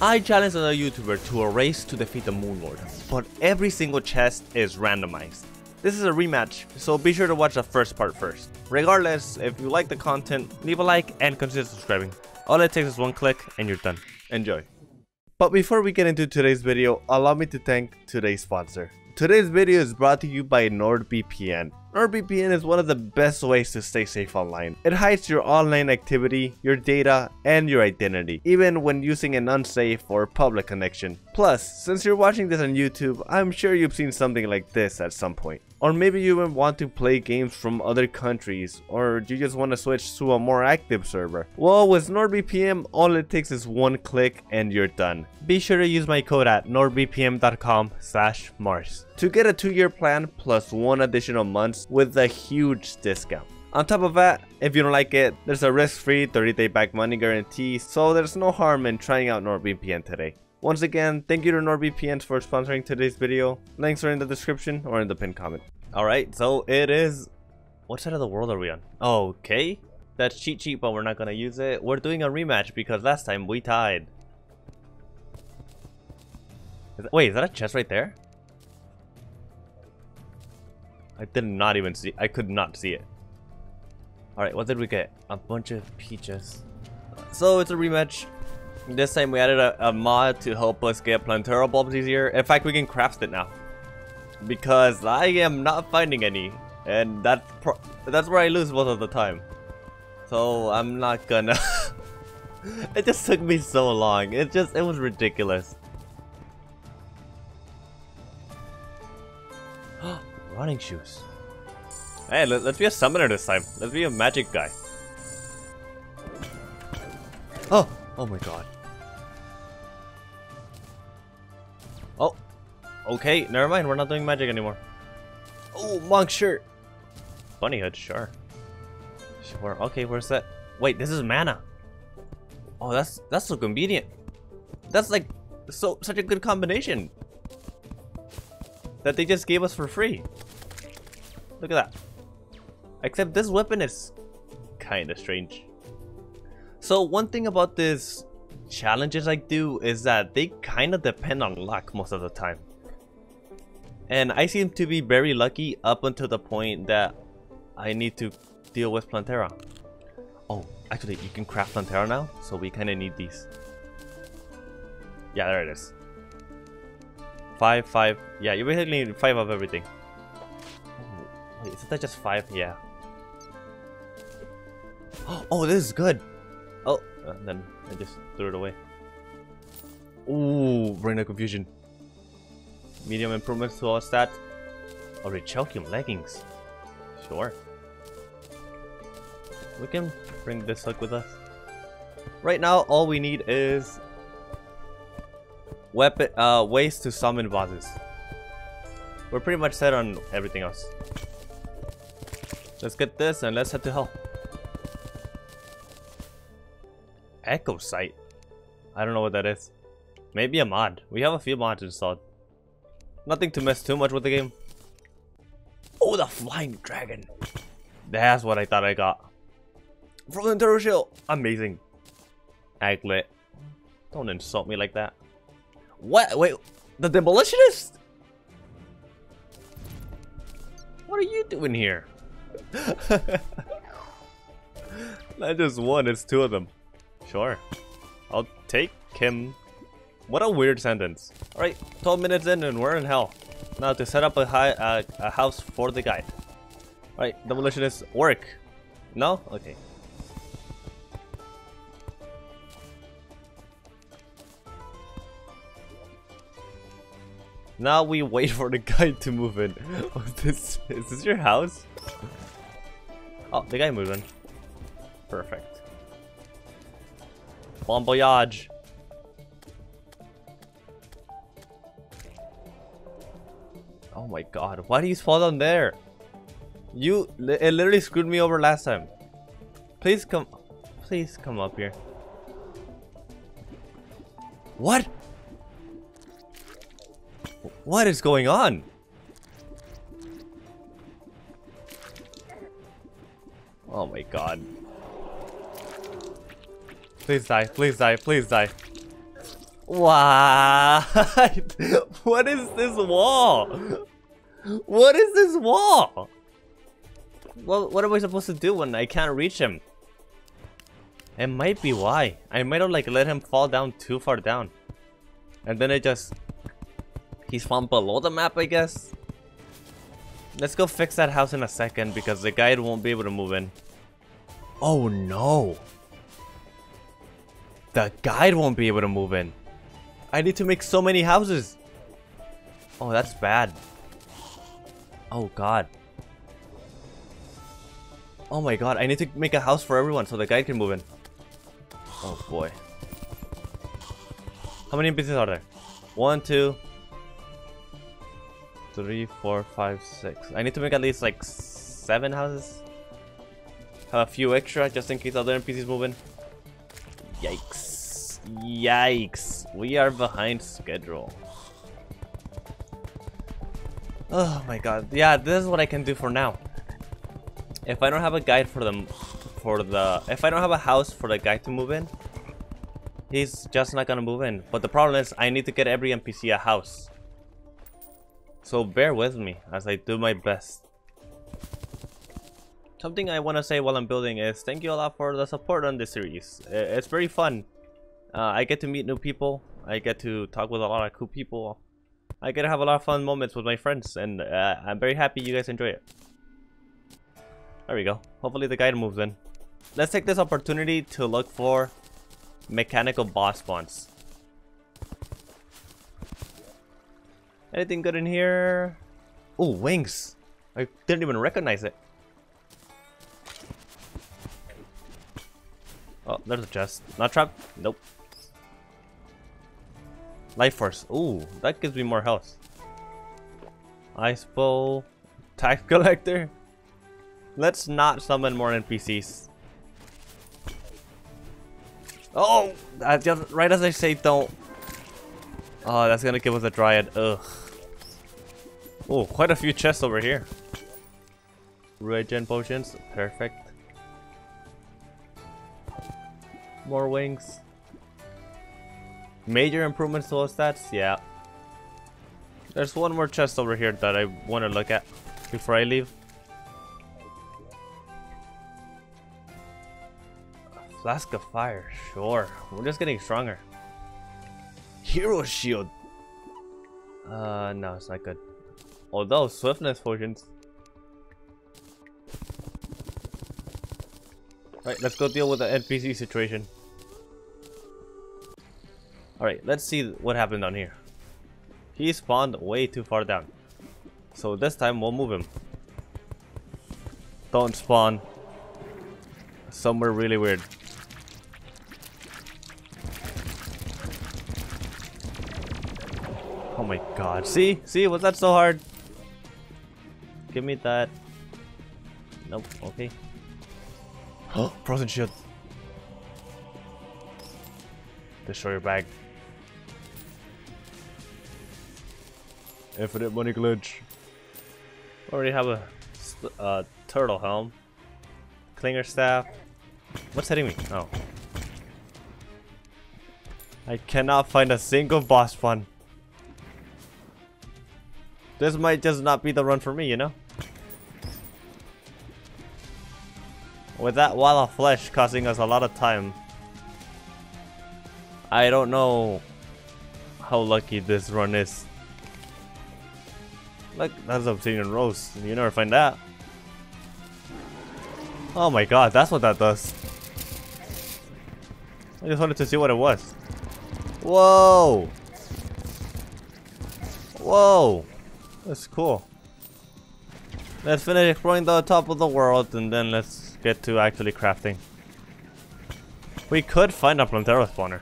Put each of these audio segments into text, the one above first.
I challenged another YouTuber to a race to defeat the Moon Lord, but every single chest is randomized. This is a rematch, so be sure to watch the first part first. Regardless, if you like the content, leave a like and consider subscribing. All it takes is one click and you're done. Enjoy. But before we get into today's video, allow me to thank today's sponsor. Today's video is brought to you by NordVPN. NordVPN is one of the best ways to stay safe online. It hides your online activity, your data, and your identity, even when using an unsafe or public connection. Plus, since you're watching this on YouTube, I'm sure you've seen something like this at some point. Or maybe you even want to play games from other countries, or you just want to switch to a more active server. Well, with NordVPN, all it takes is one click and you're done. Be sure to use my code at nordvpn.com slash mars to get a 2-year plan plus 1 additional month with a huge discount. On top of that, if you don't like it, there's a risk-free 30-day back money guarantee, so there's no harm in trying out NordVPN today. Once again, thank you to NordVPN for sponsoring today's video. Links are in the description or in the pinned comment. Alright, so it is... What side of the world are we on? Okay. That's cheat sheet, but we're not gonna use it. We're doing a rematch because last time we tied. Is that, wait, is that a chest right there? I did not even see- I could not see it. Alright, what did we get? A bunch of peaches. So it's a rematch. This time we added a, a, mod to help us get Plantera bulbs easier. In fact, we can craft it now. Because I am not finding any. And that's, that's where I lose most of the time. So I'm not gonna... it just took me so long. It just, it was ridiculous. Running shoes. Hey, let, let's be a summoner this time. Let's be a magic guy. Oh, oh my god. Okay, never mind. We're not doing magic anymore. Oh, monk shirt. Bunny hood, sure. Sure. Okay, where's that? Wait, this is mana. Oh, that's that's so convenient. That's like so such a good combination that they just gave us for free. Look at that. Except this weapon is kind of strange. So one thing about these challenges I do is that they kind of depend on luck most of the time. And I seem to be very lucky up until the point that I need to deal with Plantera. Oh, actually you can craft Plantera now, so we kind of need these. Yeah, there it is. Five, five. Yeah, you basically need five of everything. Oh, wait, isn't that just five? Yeah. Oh, this is good. Oh, and then I just threw it away. Ooh, bring the confusion. Medium improvements to all stats. Oh, Orichalcum leggings. Sure. We can bring this hook with us. Right now, all we need is weapon uh ways to summon bosses. We're pretty much set on everything else. Let's get this and let's head to hell. Echo Sight. I don't know what that is. Maybe a mod. We have a few mods installed. Nothing to mess too much with the game. Oh, the Flying Dragon. That's what I thought I got. Frozen Turtle Shell. Amazing. Aglet. Don't insult me like that. What? Wait, the Demolitionist? What are you doing here? Not just one, it's two of them. Sure. I'll take him. What a weird sentence. Alright, 12 minutes in and we're in hell. Now to set up a, high, uh, a house for the guide. Alright, demolitionist work. No? Okay. Now we wait for the guy to move in. This, is this your house? Oh, the guy moving. Perfect. Bon voyage. Oh my god, why do you fall down there? You, it literally screwed me over last time. Please come, please come up here. What? What is going on? Oh my god. Please die, please die, please die. What? what is this wall? What is this wall? Well, what am I supposed to do when I can't reach him? It might be why. I might have like let him fall down too far down. And then it just... He's fallen below the map, I guess? Let's go fix that house in a second because the guide won't be able to move in. Oh no! The guide won't be able to move in. I need to make so many houses. Oh, that's bad. Oh god. Oh my god, I need to make a house for everyone so the guide can move in. Oh boy. How many NPCs are there? One, two, three, four, five, six. I need to make at least like seven houses. Have a few extra just in case other NPCs move in. Yikes. Yikes. We are behind schedule. Oh my god. Yeah, this is what I can do for now. If I don't have a guide for them for the if I don't have a house for the guy to move in, he's just not gonna move in. But the problem is I need to get every NPC a house. So bear with me as I do my best. Something I want to say while I'm building is thank you a lot for the support on this series. It's very fun. Uh, I get to meet new people. I get to talk with a lot of cool people. I get to have a lot of fun moments with my friends and uh, I'm very happy you guys enjoy it. There we go. Hopefully the guide moves in. Let's take this opportunity to look for mechanical boss spawns. Anything good in here? Oh, wings. I didn't even recognize it. Oh, there's a chest. Not trap? Nope. Life Force. Ooh, that gives me more health. Ice Bowl. Tax Collector. Let's not summon more NPCs. Oh! I just, right as I say don't. Oh, that's gonna give us a Dryad. Ugh. Oh, quite a few chests over here. Regen potions. Perfect. More wings. Major improvements to those stats? Yeah. There's one more chest over here that I want to look at before I leave. Flask of Fire, sure. We're just getting stronger. Hero Shield. Uh, no, it's not good. Although, Swiftness Potions. Right, let's go deal with the NPC situation. Alright, let's see what happened down here. He spawned way too far down. So this time we'll move him. Don't spawn somewhere really weird. Oh my god. See? See? Was that so hard? Give me that. Nope. Okay. Oh, frozen shield. Destroy your bag. Infinite money glitch. Already have a uh, turtle helm. Clinger staff. What's hitting me? Oh. I cannot find a single boss spawn. This might just not be the run for me, you know? With that wall of flesh costing us a lot of time. I don't know how lucky this run is. Look, that's Obsidian Rose. You never find that. Oh my god, that's what that does. I just wanted to see what it was. Whoa! Whoa! That's cool. Let's finish exploring the top of the world and then let's get to actually crafting. We could find a Plantera spawner.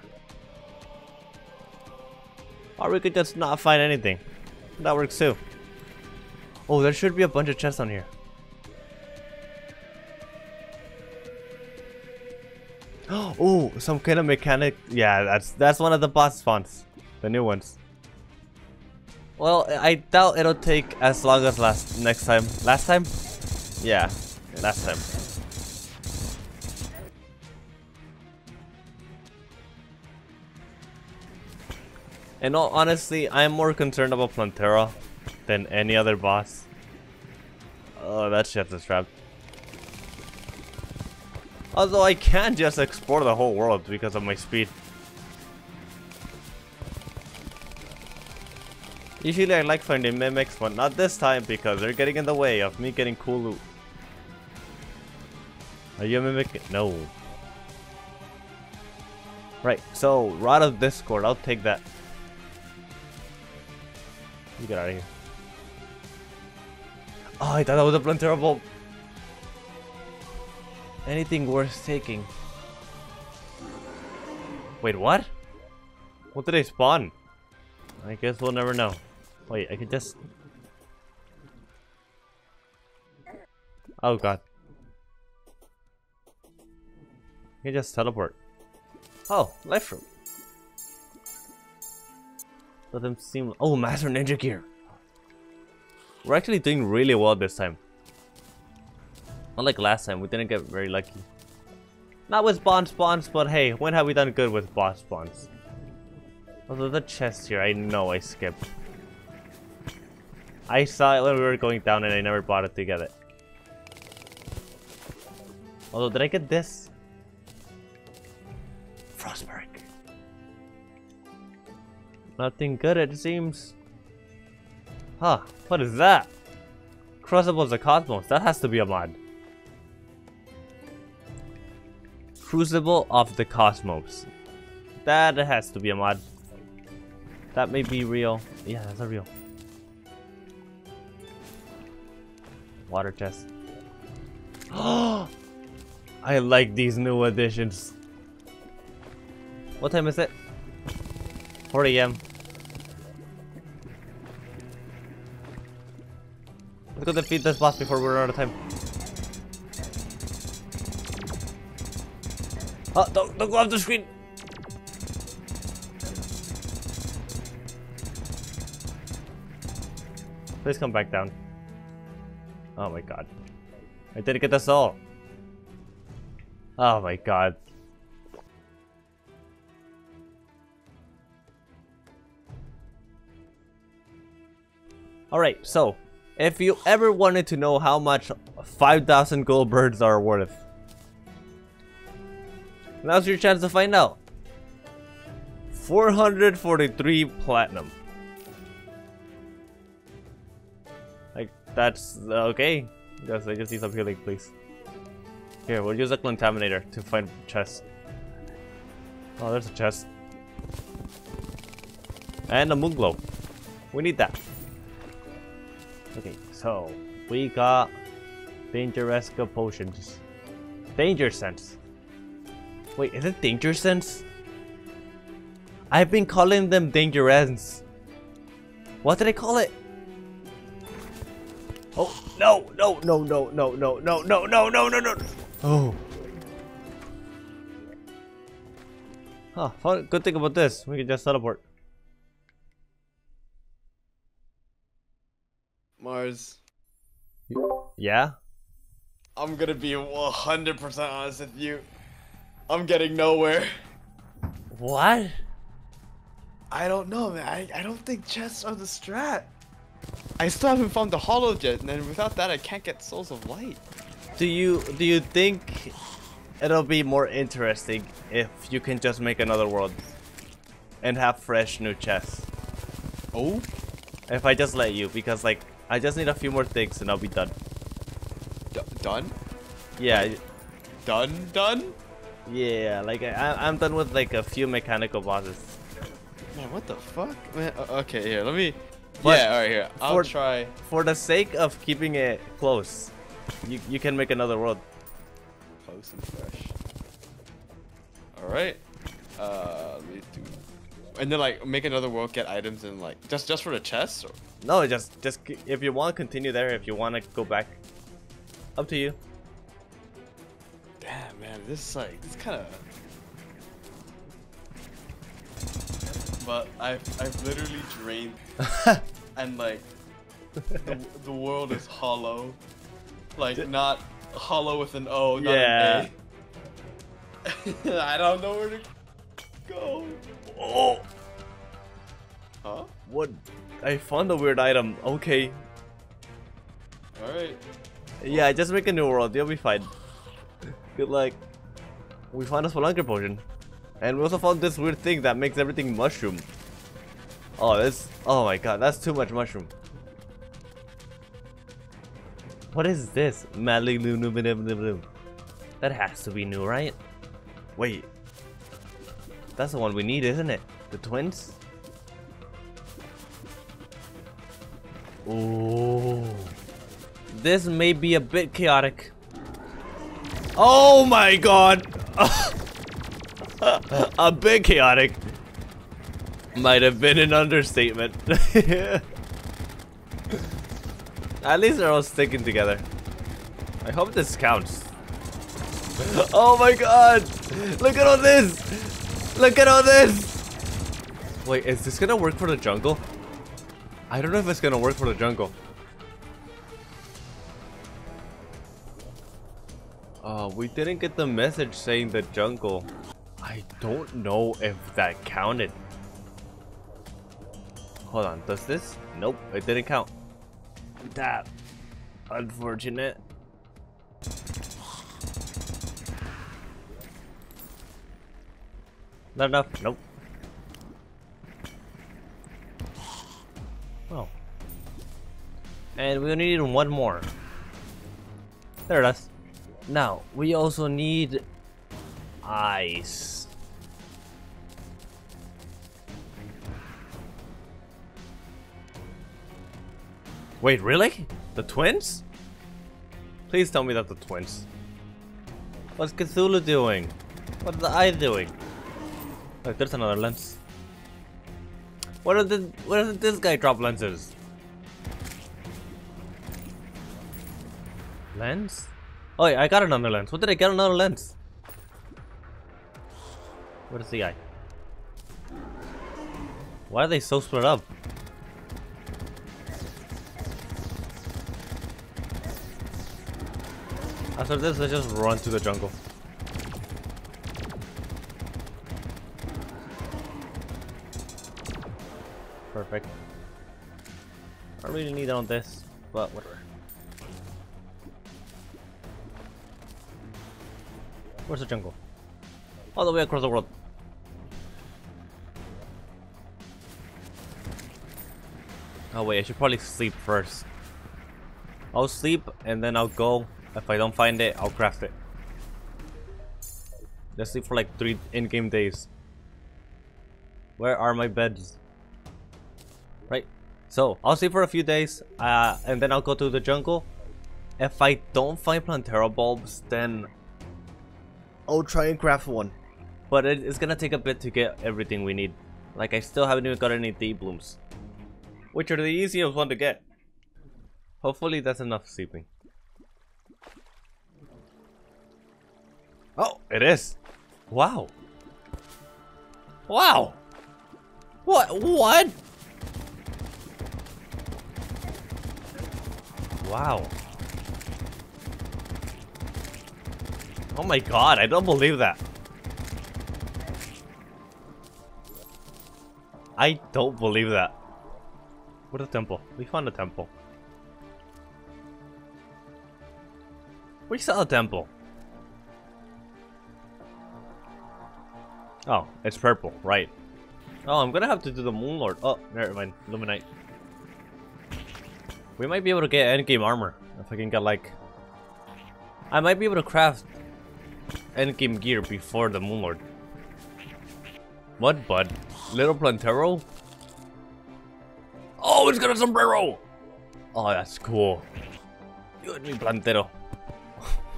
Or we could just not find anything. That works too. Oh, there should be a bunch of chests on here. Oh, some kind of mechanic. Yeah, that's that's one of the boss fonts. The new ones. Well, I doubt it'll take as long as last next time. Last time? Yeah, last time. And honestly, I'm more concerned about Plantera than any other boss. Oh, that chest is trapped. Although I can just explore the whole world because of my speed. Usually I like finding mimics, but not this time because they're getting in the way of me getting cool loot. Are you a mimic? No. Right, so Rod of Discord, I'll take that. You get out of here. Oh, I thought that was a Bulb. Anything worth taking. Wait, what? What did they spawn? I guess we'll never know. Wait, I can just... Oh god. I can just teleport. Oh, life fruit. Doesn't seem... Oh, Master Ninja Gear. We're actually doing really well this time. Unlike last time, we didn't get very lucky. Not with bond spawns, but hey, when have we done good with boss spawns? Although the chest here, I know I skipped. I saw it when we were going down and I never bothered to get it. Although, did I get this? Frostburn. Nothing good, it seems. Huh, what is that? Crucibles of the Cosmos, that has to be a mod. Crucible of the Cosmos. That has to be a mod. That may be real. Yeah, that's a real. Water chest. Oh, I like these new additions. What time is it? 4 a.m. Let's go defeat this boss before we're out of time. Oh, don't, don't go off the screen! Please come back down. Oh my god. I didn't get the soul. Oh my god. Alright, so, if you ever wanted to know how much 5,000 gold birds are worth, now's your chance to find out. 443 platinum. Like, that's uh, okay. Yes, I just need some healing, please. Here, we'll use a contaminator to find chests. Oh, there's a chest. And a moon glow. We need that. Okay, so we got Dangeresca potions. Danger sense. Wait, is it danger sense? I've been calling them dangerous. What did I call it? Oh no no no no no no no no no no no no Oh. Huh, good thing about this, we can just teleport. Mars. Yeah? I'm gonna be 100% honest with you. I'm getting nowhere. What? I don't know, man. I, I don't think chests are the strat. I still haven't found the hollow jet, and then without that, I can't get souls of light. Do you do you think it'll be more interesting if you can just make another world and have fresh new chests? Oh? If I just let you, because like I just need a few more things and I'll be done. D done? Yeah. Done? Done? Yeah, like I, I'm done with like a few mechanical bosses. Man, what the fuck? Man, okay, here, let me. But yeah, alright, here. I'll for, try. For the sake of keeping it close, you you can make another world. Close and fresh. Alright. Uh, let me do. And then like make another world, get items, and like just just for the chests. Or? No, just just if you want to continue there, if you want to go back, up to you. Damn, man, this is like it's kind of. But I've I've literally drained, and like the, the world is hollow, like not hollow with an O, not yeah. an A. I don't know where to go. Oh. Huh? What? I found a weird item. Okay. Alright. Yeah, just make a new world. You'll be fine. Good luck. We found a Spelunker potion. And we also found this weird thing that makes everything mushroom. Oh, this. Oh my god, that's too much mushroom. What is this? That has to be new, right? Wait. That's the one we need, isn't it? The twins? Oh. This may be a bit chaotic. Oh my god! a bit chaotic. Might have been an understatement. At least they're all sticking together. I hope this counts. Oh my god! Look at all this! Look at all this! Wait, is this gonna work for the jungle? I don't know if it's gonna work for the jungle. Uh, we didn't get the message saying the jungle. I don't know if that counted. Hold on, does this? Nope, it didn't count. That. Unfortunate. Not enough. Nope. And we only need one more. There it is. Now, we also need ice. Wait, really? The twins? Please tell me that the twins. What's Cthulhu doing? What's the eye doing? Look, there's another lens. What the where did this guy drop lenses? Lens? Oh yeah, I got another lens. What did I get another lens? What is the guy? Why are they so split up? After this, let's just run to the jungle. Perfect. I really need on this, but whatever. Where's the jungle? All the way across the world. Oh wait, I should probably sleep first. I'll sleep and then I'll go. If I don't find it, I'll craft it. Let's sleep for like three in-game days. Where are my beds? Right. So, I'll sleep for a few days, uh, and then I'll go to the jungle. If I don't find Plantera bulbs, then I'll try and craft one. But it, it's gonna take a bit to get everything we need. Like, I still haven't even got any deep blooms. Which are the easiest one to get. Hopefully that's enough sleeping. Oh, it is. Wow. Wow. What? What? Wow. Oh my god, I don't believe that. I don't believe that. What a temple. We found a temple. We saw a temple. Oh, it's purple, right. Oh, I'm gonna have to do the Moon Lord. Oh, never mind. Luminite. We might be able to get endgame armor. If I can get like... I might be able to craft endgame gear before the Moon Lord. What bud? Little Plantero? Oh, it's got a sombrero! Oh, that's cool. You and me, Plantero.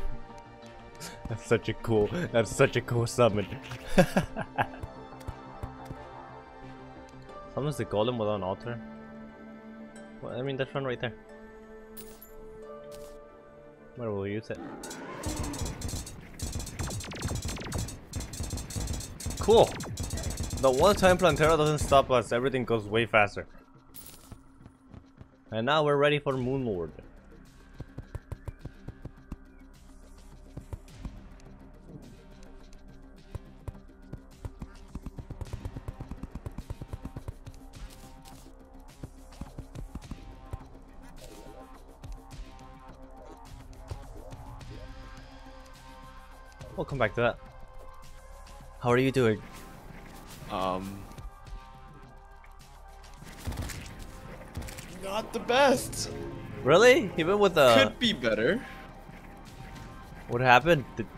that's such a cool, that's such a cool summon. Summons the golem without an altar? Well, I mean, that's one right there. Where will we use it? cool. The one-time Plantera doesn't stop us, everything goes way faster. And now we're ready for Moonlord. We'll come back to that. How are you doing? Um. Not the best. Really? Even with the Could be better. what happened? Did,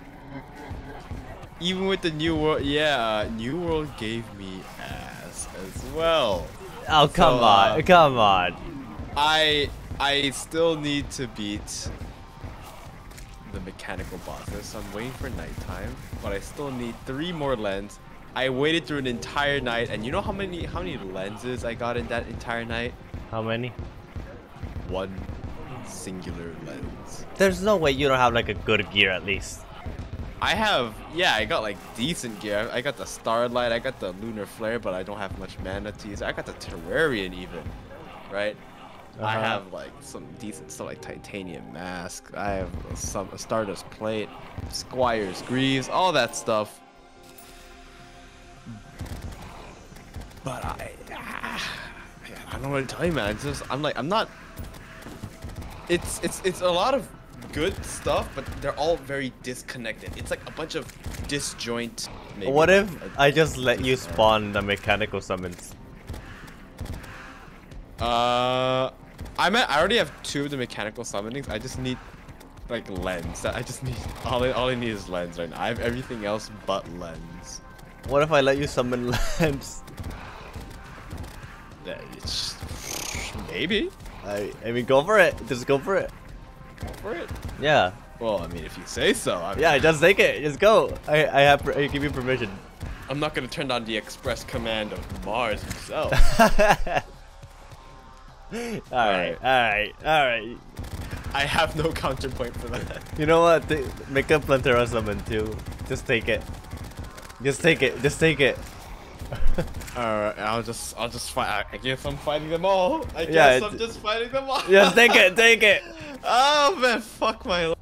Even with the new world, yeah, new world gave me ass as well. oh come So, on, uh, come on. I I still need to beat bosses. So I'm waiting for nighttime, but I still need three more lens. I waited through an entire night, and you know how many how many lenses I got in that entire night? How many? One singular lens. There's no way you don't have like a good gear at least. I have, yeah, I got like decent gear. I got the Starlight, I got the Lunar Flare, but I don't have much mana to use. I got the Terrarian even, right? I Uh-huh. have like some decent stuff like Titanium Mask. I have some a Stardust Plate, Squire's Greaves, all that stuff. But I, I don't know what to tell you, man. It's just I'm like I'm not. It's it's it's a lot of good stuff, but they're all very disconnected. It's like a bunch of disjoint. maybe, What if I just let you spawn the mechanical summons? Uh, I meant I already have two of the mechanical summonings. I just need like lens. I just need all I, all I need is lens right now. I have everything else but lens. What if I let you summon lens? It's maybe I I mean go for it. Just go for it. go for it. Yeah. Well, I mean, if you say so. I mean, Yeah, just take it. Just go. I I have I give you permission. I'm not gonna turn on the express command of Mars himself. alright, alright, alright. I have no counterpoint for that. You know what? Th- make a Plantera summon too. Just take it. Just take it. Just take it. Alright, I'll just I'll just fight. I guess I'm fighting them all. I guess Yeah, I'm just fighting them all. Just take it. Take it. oh man, fuck my. life.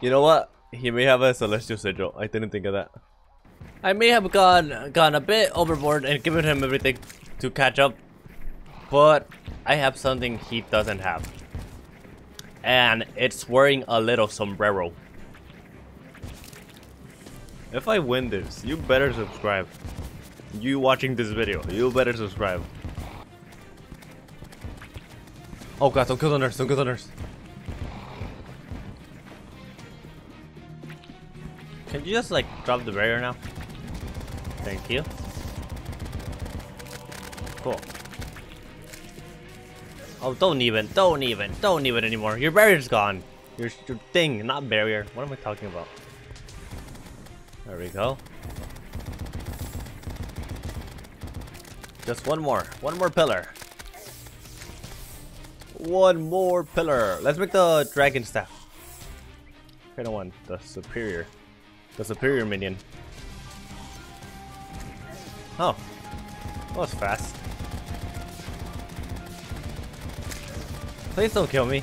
You know what? He may have a celestial sigil. I didn't think of that. I may have gone gone a bit overboard and given him everything to catch up, but I have something he doesn't have, and it's wearing a little sombrero. If I win this, you better subscribe. You watching this video, you better subscribe. Oh god, don't kill the nurse, don't kill the nurse. Can you just like drop the barrier now? Thank you. Cool. Oh, don't even, don't even, don't even anymore. Your barrier's gone. Your, your thing, not barrier. What am I talking about? There we go. Just one more, one more pillar. One more pillar. Let's make the dragon staff. Kind of one, the superior. The superior minion. Oh. That was fast. Please don't kill me.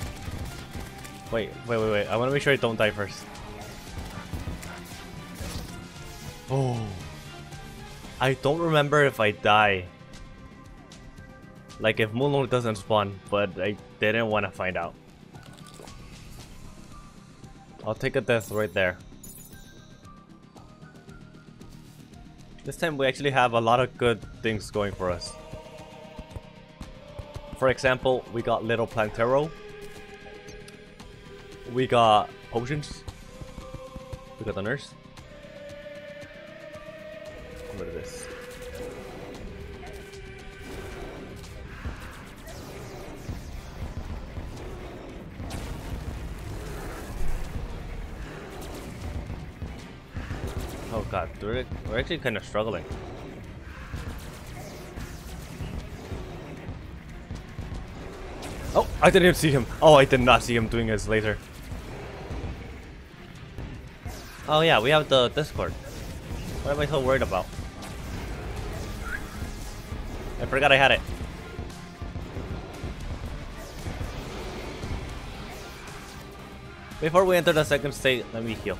Wait, wait, wait, wait. I want to make sure I don't die first. Oh. I don't remember if I die. Like if Moonlord doesn't spawn, but I didn't want to find out. I'll take a death right there. This time we actually have a lot of good things going for us. For example, we got Little Plantero. We got potions. We got the nurse. What is this? Oh god, we're, we're actually kind of struggling. I didn't even see him. Oh, I did not see him doing his laser. Oh yeah, we have the Discord. What am I so worried about? I forgot I had it. Before we enter the second state, let me heal.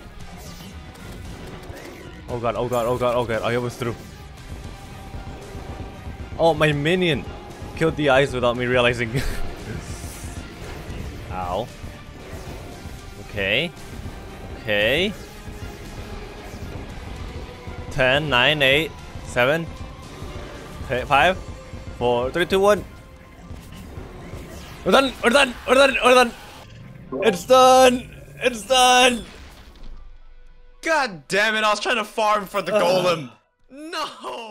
Oh god, oh god, oh god, oh god, I was through. Oh, my minion killed the eyes without me realizing. Okay. Okay. 10, 9, 8, 7, 5, 4, 3, 2, 1. We're done! We're done! We're done! We're done! It's done! It's done! God damn it! I was trying to farm for the golem. No.